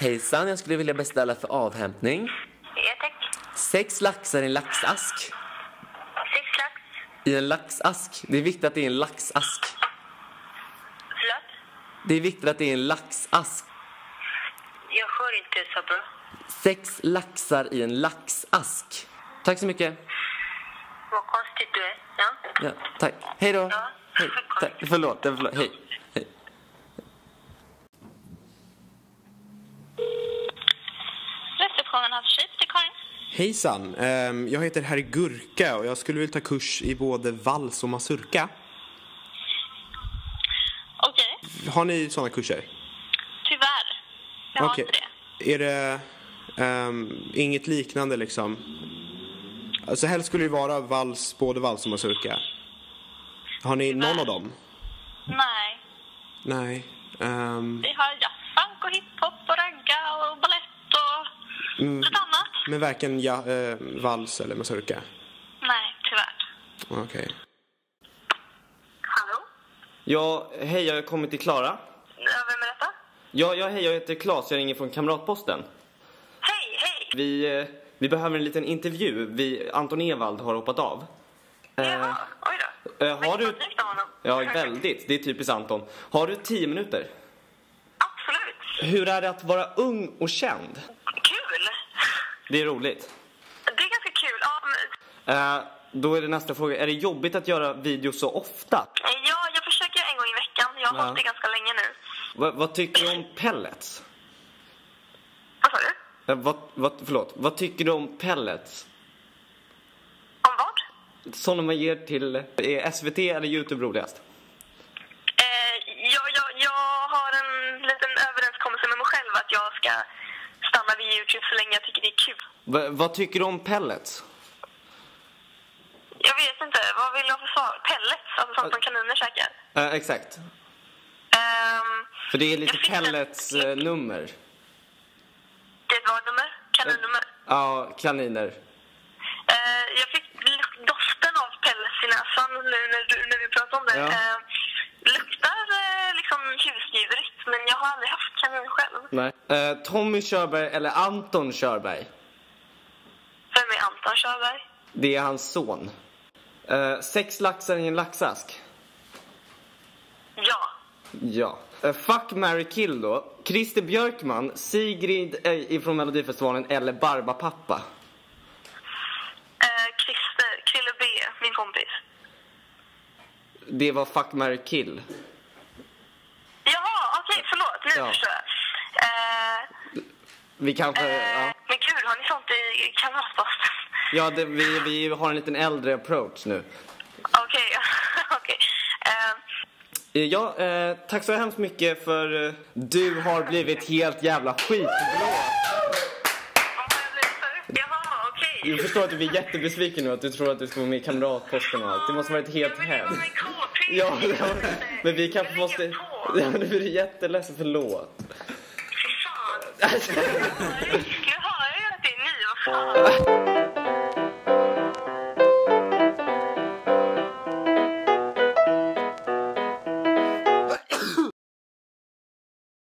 Hejsan, jag skulle vilja beställa för avhämtning. Ja, tack. Sex laxar i en laxask. Sex lax. I en laxask. Det är viktigt att det är en laxask. Förlåt? Det är viktigt att det är en laxask. Jag hör inte så bra. Sex laxar i en laxask. Tack så mycket. Vad konstigt du är. Ja? Ja, tack. Hej då. Ja. Hej. Tack. Förlåt, förlåt. Hej. Hej. Receptionen har försökt till Karin. Hejsan, ehm, jag heter Herr Gurka och jag skulle vilja ta kurs i både vals och mazurka. Okej. Har ni sådana kurser? Tyvärr. Jag har Okej. inte det. Är det ehm, inget liknande liksom? Alltså helst skulle det vara vals, både vals och mazurka. Har ni någon av dem? Nej. Nej. ehm, Vi har jazzfunk och hiphop och ragga och ballett och Mm. Men varken ja, eh, vals eller mazurka? Nej, tyvärr. Okej. Hallå? Ja, hej, jag har kommit till Klara. Ja, vem är detta? Ja, ja, hej, jag heter Claes, jag ringer från Kamratposten. Hej, hej! Vi, eh, vi behöver en liten intervju. Vi, Anton Ewald har hoppat av. Jaha, oj då. Eh, har du... Ja, väldigt. Det är typiskt Anton. Har du tio minuter? Absolut. Hur är det att vara ung och känd? Det är roligt. Det är ganska kul. Ja, men, Eh, då är det nästa fråga. Är det jobbigt att göra videos så ofta? eh, ja, jag försöker en gång i veckan. Jag har Ja. hållit det ganska länge nu. Va, vad tycker du om pellets? Vad sa du? Eh, vad, vad, förlåt. Vad tycker du om pellets? Om vad? Sådana man ger till... Är SVT eller Youtube roligast? Eh, jag, jag, jag har en liten överenskommelse med mig själv att jag ska stanna vid Youtube så länge jag tycker det är kul. Va, vad tycker du om pellets? Jag vet inte, vad vill du ha för svar? Pellets? Alltså sånt som kaniner käkar? Eh, exakt. Ehm, För det är lite Jag fick en- pellets eh, det är ett vad nummer? Kaninnummer? Ja, kaniner. Eh, jag fick doften av pellets i näsan nu när, när vi pratade om det. Ja. Eh, luktar eh, liksom husdjurigt, men jag har aldrig haft kanin själv. Nej. Eh, Tommy Körberg eller Anton Körberg? Vem är Anton Körberg? Det är hans son. Eh, sex laxar i en laxask? Ja. Ja. Eh, fuck, marry, kill då. Christer Björkman, Sigrid eh, ifrån Melodifestivalen eller Barbapapa? Eh, Christer, Krille B, min kompis. Det var fuck, marry, kill. Jaha, okej, förlåt. Nu Ja. förstår jag. Eh, Vi kanske... eh, Ja, Men gud, har ni sånt i Kamratposten? ja det, vi, vi har en liten äldre approach nu. Okej, okej. Eh, Eh, Ja, eh, tack så hemskt mycket för eh, du har blivit helt jävla skitblå. för? Jaha, okej. Jag förstår att du blir jättebesviken nu att du tror att du ska vara med i Kamratposten och allt. Det måste varit helt hemskt. KP. Ja, men vi kanske måste... på. Ja, blir du jätteledsen, förlåt. Fy fan. Nu hör jag att det är ni, vad fan.